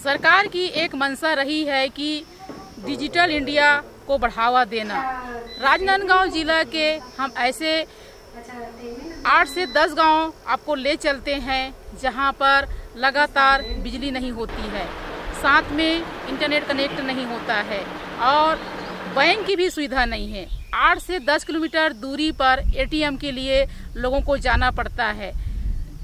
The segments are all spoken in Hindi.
सरकार की एक मंशा रही है कि डिजिटल इंडिया को बढ़ावा देना। राजनांदगांव जिला के हम ऐसे आठ से दस गाँव आपको ले चलते हैं, जहाँ पर लगातार बिजली नहीं होती है। साथ में इंटरनेट कनेक्ट नहीं होता है और बैंक की भी सुविधा नहीं है। आठ से दस किलोमीटर दूरी पर एटीएम के लिए लोगों को जाना पड़ता है।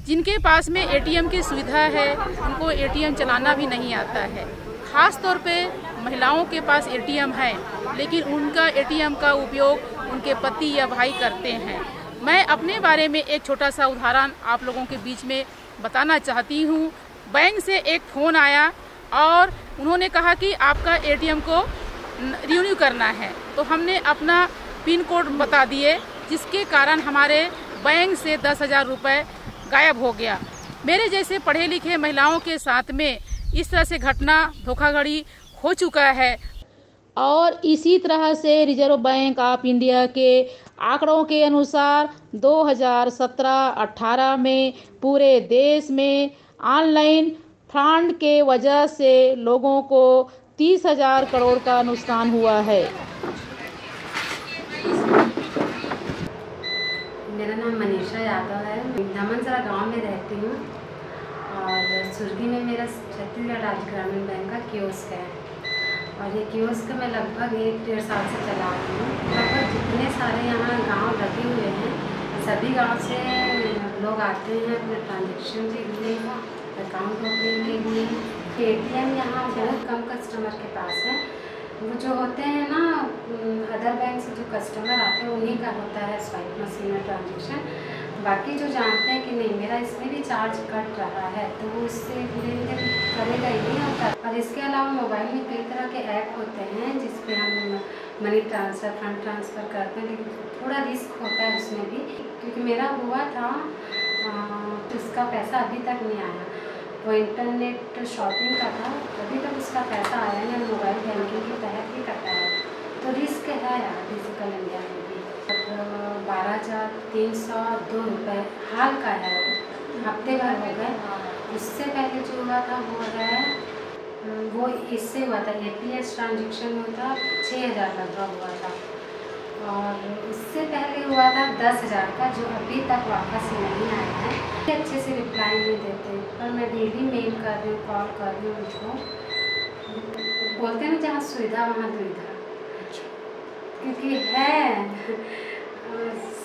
जिनके पास में एटीएम की सुविधा है, उनको एटीएम चलाना भी नहीं आता है। खास तौर पे महिलाओं के पास एटीएम है, लेकिन उनका एटीएम का उपयोग उनके पति या भाई करते हैं। मैं अपने बारे में एक छोटा सा उदाहरण आप लोगों के बीच में बताना चाहती हूँ। बैंक से एक फ़ोन आया और उन्होंने कहा कि आपका एटीएम को रिन्यू करना है। तो हमने अपना पिन कोड बता दिए, जिसके कारण हमारे बैंक से दस हज़ार रुपये गायब हो गया। मेरे जैसे पढ़े लिखे महिलाओं के साथ में इस तरह से घटना धोखाधड़ी हो चुका है। और इसी तरह से रिज़र्व बैंक ऑफ़ इंडिया के आंकड़ों के अनुसार 2017-18 में पूरे देश में ऑनलाइन फ्रॉड के वजह से लोगों को तीस हज़ार करोड़ का नुकसान हुआ है। मेरा नाम मनीषा यादव है। धमनसरा गाँव में रहती हूँ और सुरगी में मेरा छत्तीसगढ़ राज्य ग्रामीण बैंक का कियोस्क है। और ये कियोस्क मैं लगभग एक डेढ़ साल से चला रही हूँ। लगभग जितने सारे यहाँ गाँव लगे हुए हैं, सभी गाँव से लोग आते हैं अपने ट्रांजेक्शन के लिए अकाउंट ओपनिंग के लिए। ए टी एम यहाँ बहुत कम कस्टमर के पास है। वो जो होते हैं ना अदर बैंक से जो कस्टमर आते हैं, उन्हीं का होता है स्वाइप मशीन में ट्रांजेक्शन बाकी जो जानते हैं कि नहीं, मेरा इसमें भी चार्ज कट रहा है तो वो उससे लेन देन करेगा ही नहीं होता। और इसके अलावा मोबाइल में कई तरह के ऐप होते हैं जिस पे हम मनी ट्रांसफ़र फंड ट्रांसफ़र करते हैं, लेकिन थोड़ा रिस्क होता है उसमें भी। क्योंकि मेरा हुआ था उसका पैसा अभी तक नहीं आया। वो इंटरनेट शॉपिंग का था अभी तक उसका पैसा आया नहीं मोबाइल बैंकिंग के तहत ही कटा है तो रिस्क है यार डिजिटल इंडिया में भी। बारह हज़ार तीन सौ दो रुपये हाल का है हफ़्ते भर हो गए। उससे पहले जो हुआ था वो है वो इससे हुआ था ए पी एस ट्रांजेक्शन हुआ था छः हज़ार लगभग हुआ था। और उससे पहले हुआ था दस हज़ार का जो अभी तक वापस नहीं आया है। अच्छे से रिप्लाई नहीं देते। पर मैं डेली मेल कर रही हूँ कॉल कर रही हूँ उनको। बोलते हैं जहाँ सुविधा वहाँ दुविधा। क्योंकि है।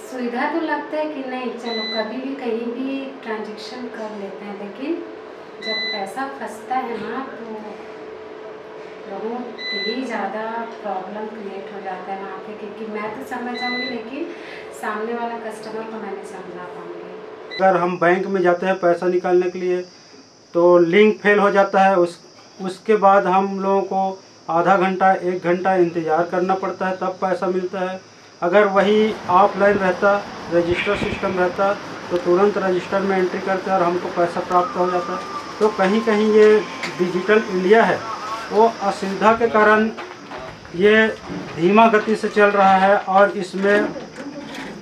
सुविधा तो लगता है कि नहीं, चलो कभी भी कहीं भी ट्रांजेक्शन कर लेते हैं, लेकिन जब पैसा फंसता है ना तो बहुत ही ज़्यादा प्रॉब्लम क्रिएट हो जाता है वहाँ पे, क्योंकि मैं तो समझ जाऊँगी, लेकिन सामने वाला कस्टमर को मैं नहीं समझा पाऊँगी। अगर हम बैंक में जाते हैं पैसा निकालने के लिए तो लिंक फेल हो जाता है, उस, उसके बाद हम लोगों को आधा घंटा, एक घंटा इंतज़ार करना पड़ता है, तब पैसा मिलता है। अगर वही ऑफलाइन रहता, रजिस्टर सिस्टम रहता तो तुरंत रजिस्टर में एंट्री करते और हमको पैसा प्राप्त हो जाता। तो कहीं कहीं ये डिजिटल इंडिया है, वो असुविधा के कारण ये धीमा गति से चल रहा है और इसमें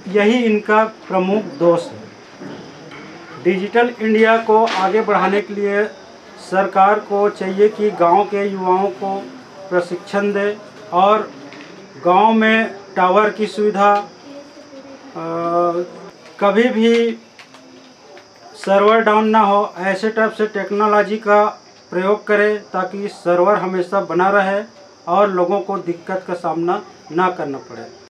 यही इनका प्रमुख दोष है। डिजिटल इंडिया को आगे बढ़ाने के लिए सरकार को चाहिए कि गाँव के युवाओं को प्रशिक्षण दे और गाँव में टावर की सुविधा कभी भी सर्वर डाउन ना हो, ऐसे टाइप से टेक्नोलॉजी का प्रयोग करें ताकि सर्वर हमेशा बना रहे और लोगों को दिक्कत का सामना ना करना पड़े।